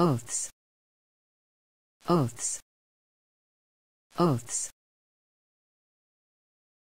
Oaths. Oaths. Oaths.